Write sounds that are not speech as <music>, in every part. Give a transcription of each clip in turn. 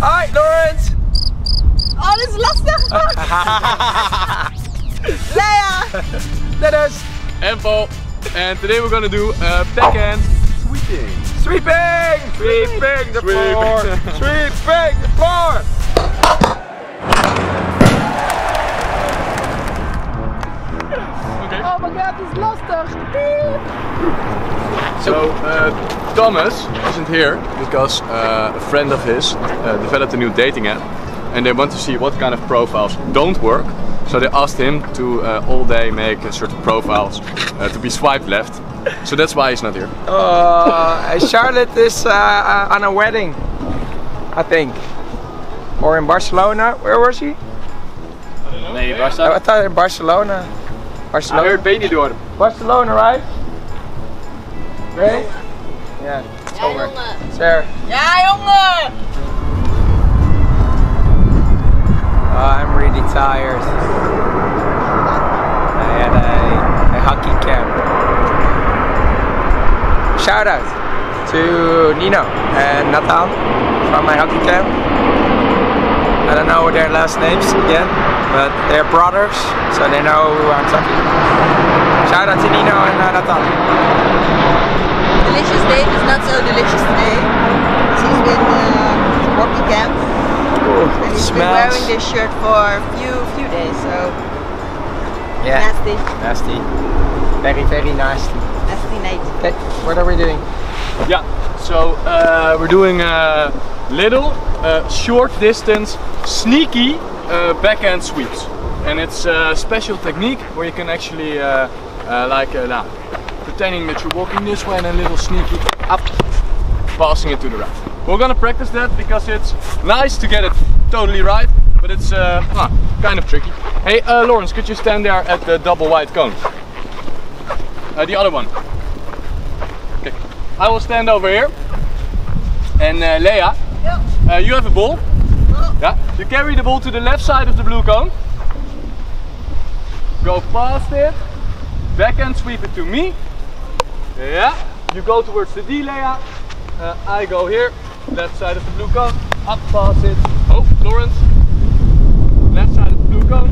Hi, Lawrence! Oh, dit is lastig! Leiah! That is Info. And today we're gonna do uh, backhand sweeping. sweeping! Sweeping the floor! <laughs> Sweeping the floor! Okay. Oh my god, dit is lastig! So uh, Tomas isn't here because uh, a friend of his uh, developed a new dating app, and they want to see what kind of profiles don't work. So they asked him to uh, all day make uh, certain profiles uh, to be swiped left. So that's why he's not here. Uh, Charlotte is uh, uh, on a wedding, I think. Or in Barcelona. Where was he? Nee, waar Oh, I thought in Barcelona. Barcelona. I Barcelona. heard Benidorm. Barcelona, right? Right? Yeah. it's over. It's there. Ja, jongen! Oh, I'm really tired. I had a, a hockey camp. Shout out to Nino and Nathan from my hockey camp. I don't know their last names again, but they're brothers, so they know who I'm talking. Shout out to Nino and uh, Nathan. Delicious Dave is not so delicious today. He's been uh, hockey camp and he's been wearing this shirt for a few few days, so Yeah, nasty, nasty. Very, very nasty. nasty night. Okay, what are we doing? Yeah. So uh, we're doing a little uh, short distance sneaky uh, backhand sweeps, and it's a special technique where you can actually uh, uh, like uh, now, pretending that you're walking this way and a little sneaky up, passing it to the right. We're gonna practice that because it's nice to get it totally right, but it's uh, ah, kind of tricky. Hey, uh, Lawrence, could you stand there at the double white cone? Uh, the other one. Okay. I will stand over here. And uh, Leiah, uh, you have a ball. Yeah. You carry the ball to the left side of the blue cone. Go past it. Backhand sweep it to me. Yeah. You go towards the D, Leiah. Uh, I go here. Left side of the blue cone. Up past it. Oh, Lawrence. Left side of the blue cone.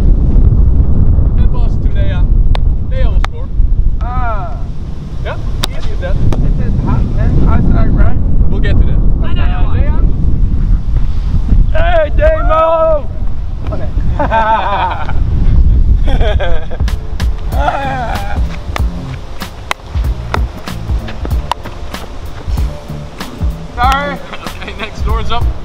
And pass it to Leiah. Leiah will score. Ah, Yeah. Easy as that. is it outside, right? We'll get to that. Uh, Leah? Hey, Demo! <laughs> Sorry. Okay, <laughs> next Lawrence up.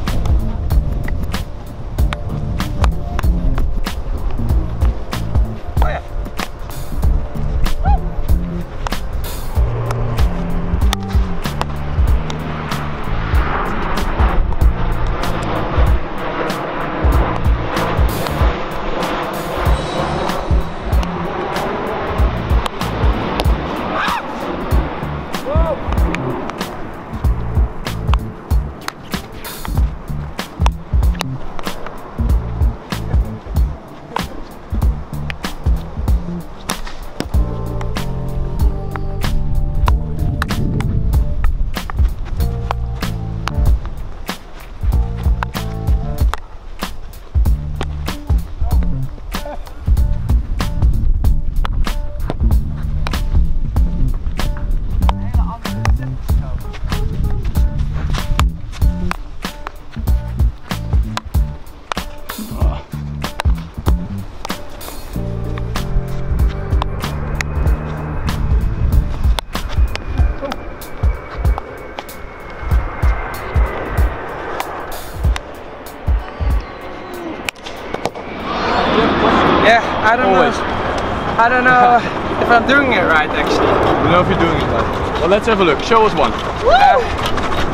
I don't know if I'm doing it right actually. You know if you're doing it right. Well, let's have a look. Show us one. Uh,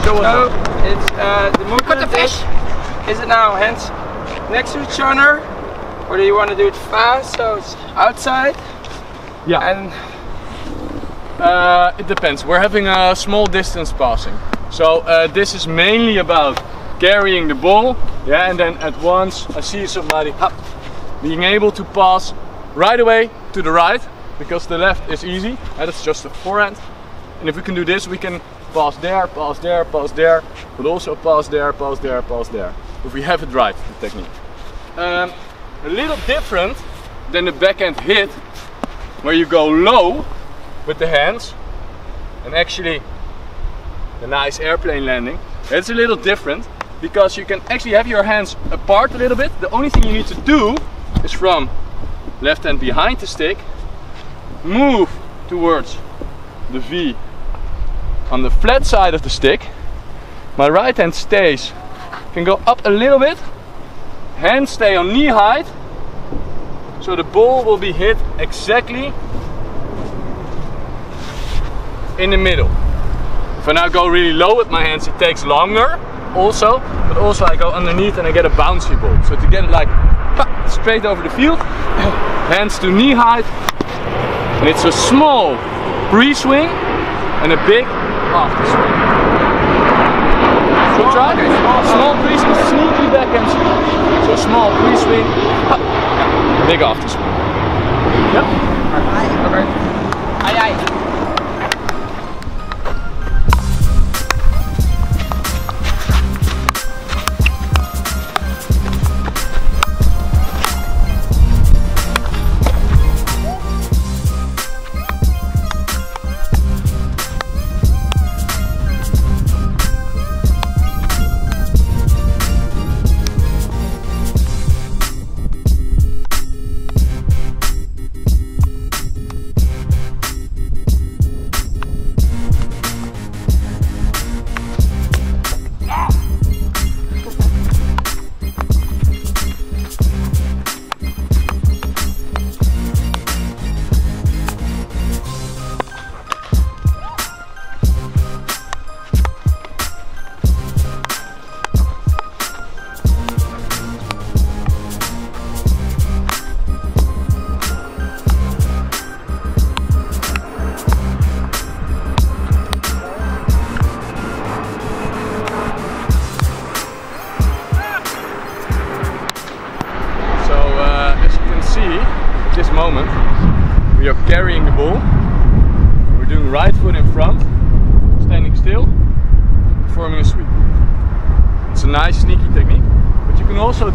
Show us so one. it's uh, the movement the fish. Is, is it now hands next to each other, or do you want to do it fast so it's outside? Yeah. And Uh, it depends. We're having a small distance passing. So uh, this is mainly about carrying the ball. Yeah, and then at once I see somebody up, being able to pass right away to the right because the left is easy. And it's just a forehand. And if we can do this, we can pass there, pass there, pass there, but also pass there, pass there, pass there. if we have it right, the technique. Um, a little different than the backhand hit, where you go low with the hands, and actually the nice airplane landing. It's a little different because you can actually have your hands apart a little bit. The only thing you need to do is from left hand behind the stick, move towards the V on the flat side of the stick. My right hand stays, can go up a little bit. Hands stay on knee height. So the ball will be hit exactly in the middle. If I now go really low with my hands, it takes longer also, but also I go underneath and I get a bouncy ball. So to get it like straight over the field, <coughs> hands to knee height, and it's a small pre-swing and a big after swing. So try okay, small, small pre-swing, sneaky backhand swing. So small pre-swing, <coughs> big after swing. Yep. Okay. Aye aye.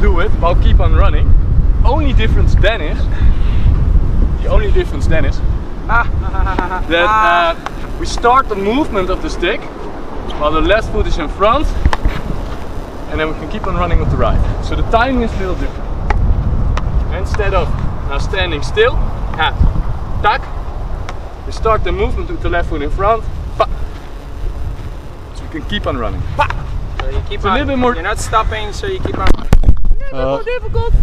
That uh, we keep on running. Only difference then is the only difference then is <laughs> that we start the movement of the stick while the left foot is in front and then we can keep on running with the right. So the timing is a little different. Instead of now standing still, hat, tack, we start the movement with the left foot in front, pa. so we can keep on running. Pa. So you keep it's on, a little bit more. You're not stopping, so you keep on. A little uh, more difficult.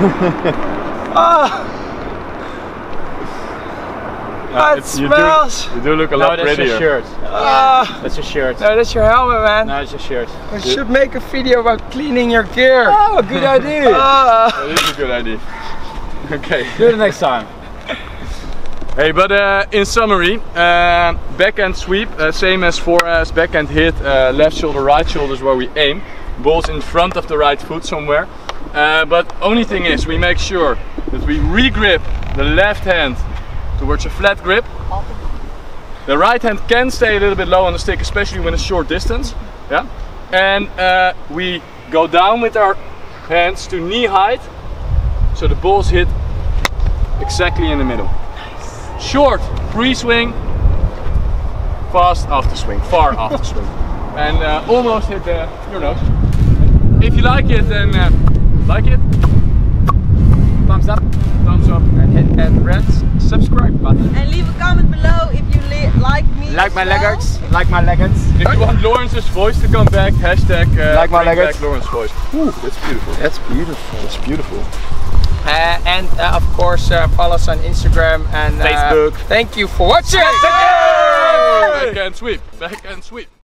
<laughs> oh. Uh, that smells. You do, you do look a no, lot that's prettier. Your shirt. Uh, that's your shirt. No, that's your helmet, man. No, it's your shirt. We you should make a video about cleaning your gear. Oh, <laughs> good idea. uh, that is a good idea. <laughs> Okay. Do it next time. Hey, but uh, in summary, uh, backhand sweep, uh, same as for as backhand hit, uh, left shoulder, right shoulder is where we aim. balls in front of the right foot somewhere. Uh, but only thing is, we make sure that we re-grip the left hand towards a flat grip. The right hand can stay a little bit low on the stick, especially when it's short distance. Yeah, and uh, we go down with our hands to knee height, so the balls hit exactly in the middle. Nice. Short pre-swing, fast after swing, far after <laughs> swing, and uh, almost hit the, your nose. If you like it, then uh, like it. Thumbs up. Thumbs up. And hit that red subscribe button. And leave a comment below if you like me. Like my well. laggards. Like my laggards. If you want Lawrence's voice to come back, hashtag uh, Like my bring laggards. back Lawrence voice. Ooh, that's beautiful. That's beautiful. That's beautiful. Uh, and uh, of course, uh, follow us on Instagram and uh, Facebook. Thank you for watching. Back and sweep. Back and sweep.